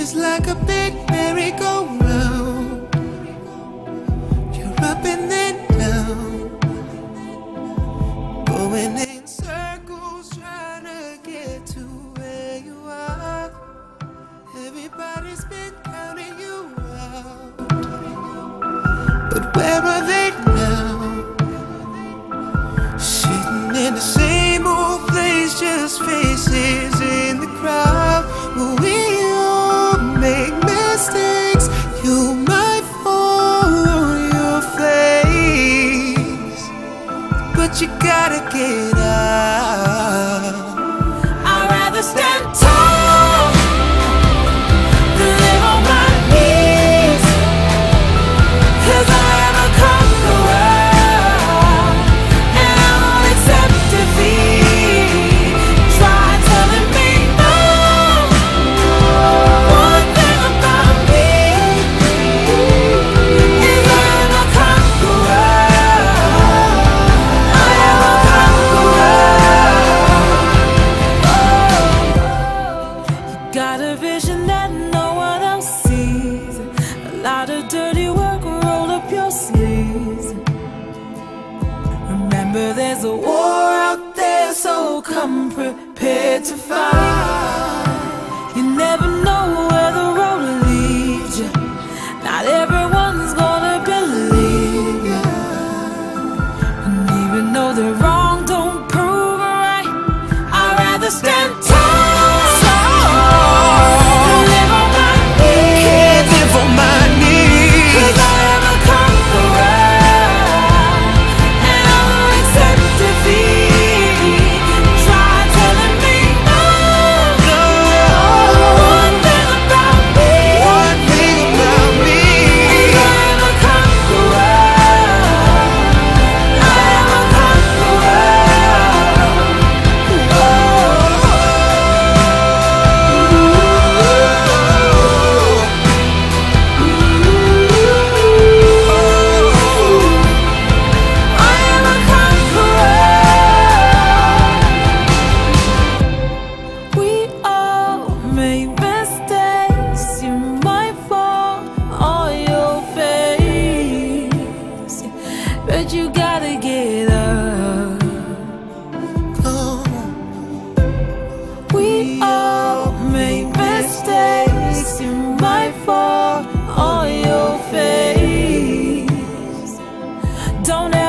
Life is like a big merry-go-round. You're up and then down, going in circles, trying to get to where you are. Everybody's been counting you out, but where are they Remember, there's a war out there, so come prepared to fight. You never but you gotta get up. Oh. We all make mistakes, you might fall on your face. Don't